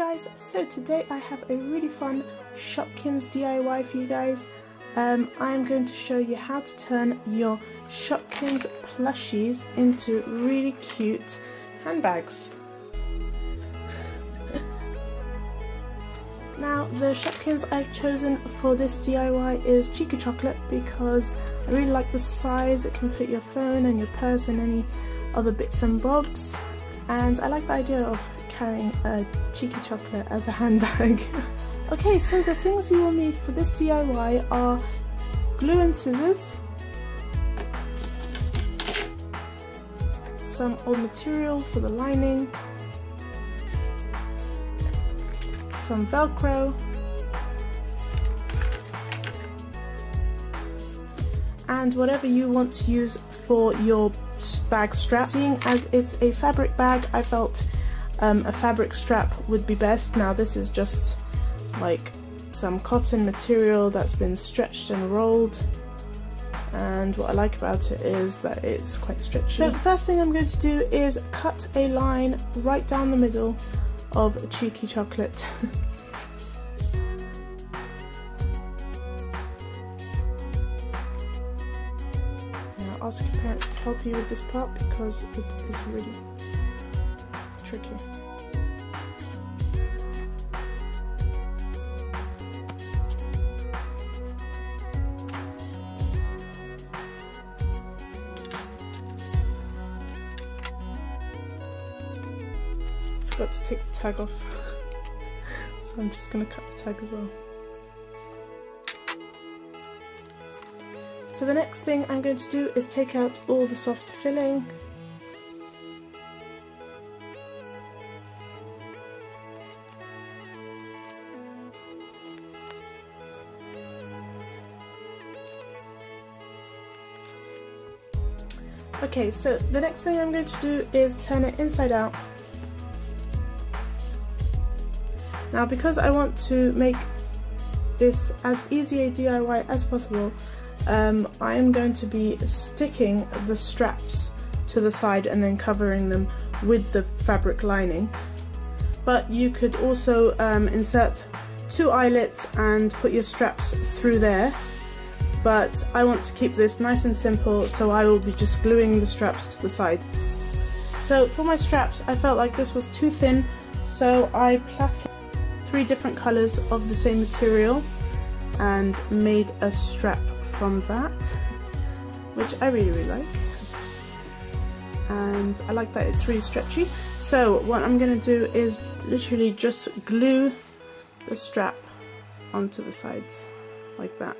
guys, so today I have a really fun Shopkins DIY for you guys. Um, I'm going to show you how to turn your Shopkins plushies into really cute handbags. now the Shopkins I've chosen for this DIY is Cheeky Chocolate because I really like the size, it can fit your phone and your purse and any other bits and bobs and I like the idea of carrying a cheeky chocolate as a handbag. okay, so the things you will need for this DIY are glue and scissors, some old material for the lining, some velcro, and whatever you want to use for your bag strap. Seeing as it's a fabric bag, I felt um, a fabric strap would be best. Now this is just like some cotton material that's been stretched and rolled and what I like about it is that it's quite stretchy. So the first thing I'm going to do is cut a line right down the middle of cheeky chocolate. now ask your parents to help you with this part because it is really tricky. Forgot to take the tag off, so I'm just going to cut the tag as well. So the next thing I'm going to do is take out all the soft filling Okay, so the next thing I'm going to do is turn it inside out. Now because I want to make this as easy a DIY as possible, um, I am going to be sticking the straps to the side and then covering them with the fabric lining. But you could also um, insert two eyelets and put your straps through there but I want to keep this nice and simple so I will be just gluing the straps to the side. So for my straps I felt like this was too thin so I plaited three different colours of the same material and made a strap from that which I really really like. And I like that it's really stretchy. So what I'm going to do is literally just glue the strap onto the sides like that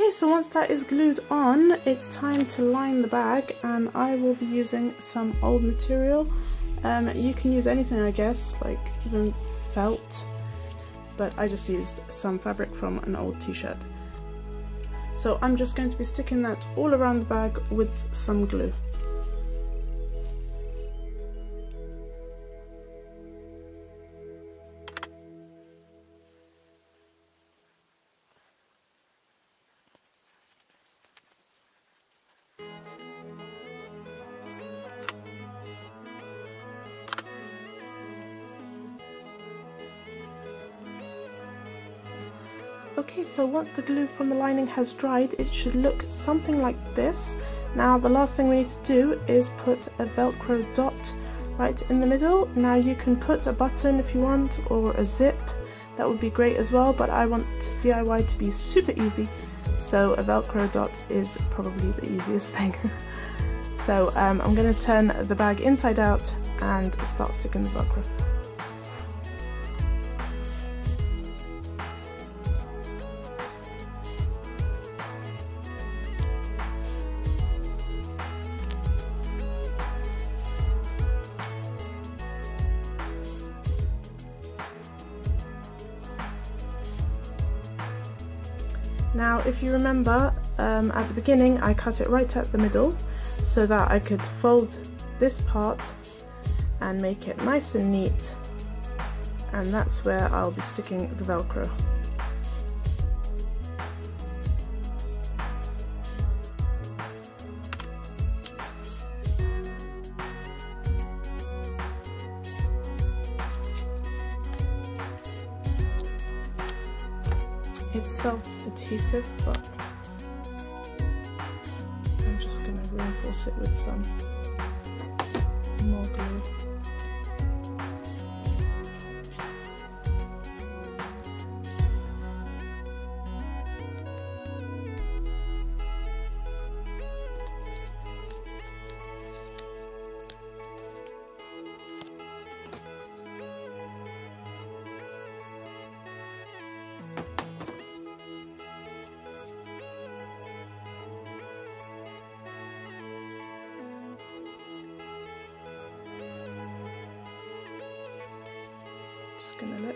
Okay, so once that is glued on, it's time to line the bag and I will be using some old material. Um, you can use anything I guess, like even felt, but I just used some fabric from an old t-shirt. So I'm just going to be sticking that all around the bag with some glue. Okay, so once the glue from the lining has dried, it should look something like this. Now the last thing we need to do is put a velcro dot right in the middle. Now you can put a button if you want or a zip, that would be great as well, but I want DIY to be super easy, so a velcro dot is probably the easiest thing. so um, I'm going to turn the bag inside out and start sticking the velcro. Now if you remember um, at the beginning I cut it right at the middle so that I could fold this part and make it nice and neat and that's where I'll be sticking the velcro. It's self-adhesive but I'm just going to reinforce it with some more glue.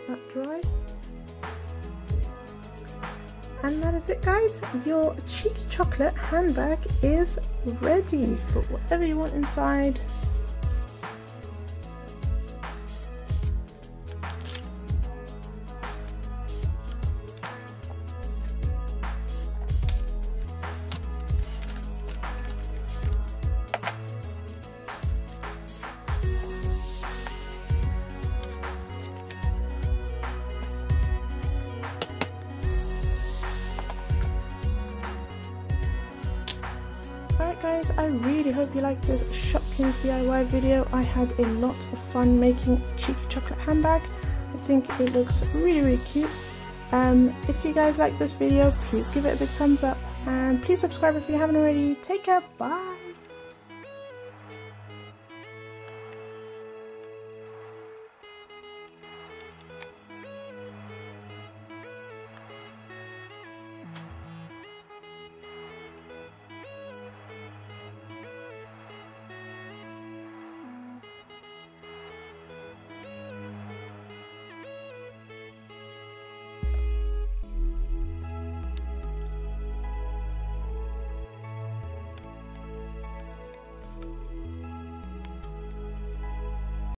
That dry. And that is it guys, your cheeky chocolate handbag is ready. Put whatever you want inside. Guys, I really hope you liked this Shopkins DIY video. I had a lot of fun making a cheeky chocolate handbag. I think it looks really really cute. Um, if you guys like this video, please give it a big thumbs up and please subscribe if you haven't already. Take care, bye!